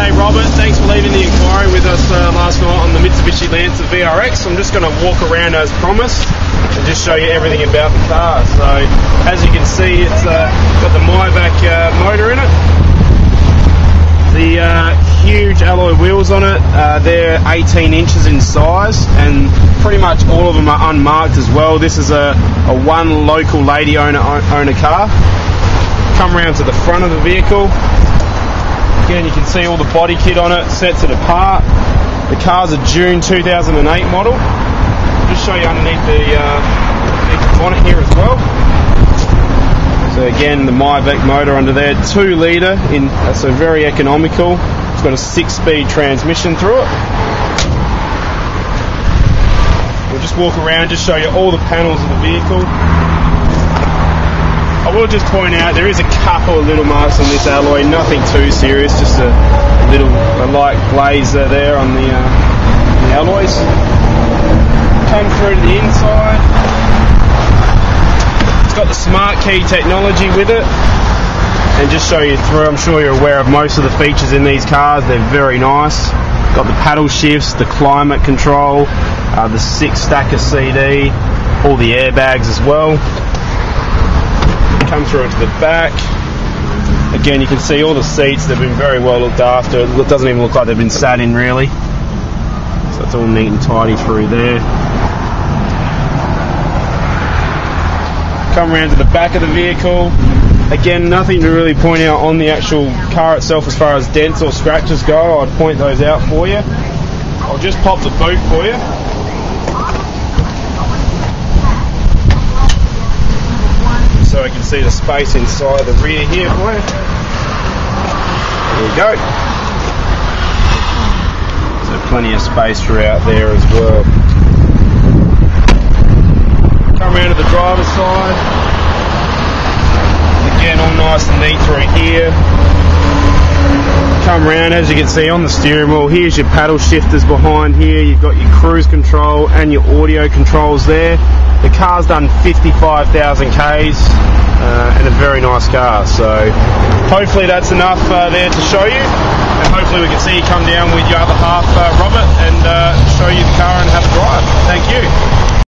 G'day Robert, thanks for leaving the inquiry with us uh, last night on the Mitsubishi Lancer VRX. I'm just going to walk around as promised and just show you everything about the car. So as you can see it's uh, got the MIVEC uh, motor in it. The uh, huge alloy wheels on it, uh, they're 18 inches in size and pretty much all of them are unmarked as well. This is a, a one local lady owner, owner car. Come around to the front of the vehicle Again, you can see all the body kit on it, sets it apart. The car's a June 2008 model. Just show you underneath the, uh, bonnet here as well. So again, the MIVEC motor under there, two litre, in so very economical. It's got a six-speed transmission through it. We'll just walk around, just show you all the panels of the vehicle. I will just point out there is a couple of little marks on this alloy, nothing too serious, just a little a light glaze there on the, uh, the alloys. Come through to the inside. It's got the smart key technology with it. And just show you through, I'm sure you're aware of most of the features in these cars, they're very nice. Got the paddle shifts, the climate control, uh, the six stacker CD, all the airbags as well come through into the back. Again, you can see all the seats, they've been very well looked after. It doesn't even look like they've been sat in really. So it's all neat and tidy through there. Come around to the back of the vehicle. Again, nothing to really point out on the actual car itself as far as dents or scratches go. I'd point those out for you. I'll just pop the boot for you. I can see the space inside the rear here you. There you go. So plenty of space throughout there as well. Come around to the driver's side. Again, all nice and neat through here. Around, as you can see on the steering wheel, here's your paddle shifters behind here. You've got your cruise control and your audio controls there. The car's done 55,000 Ks uh, and a very nice car. So hopefully that's enough uh, there to show you. And hopefully we can see you come down with your other half, uh, Robert, and uh, show you the car and have a drive. Thank you.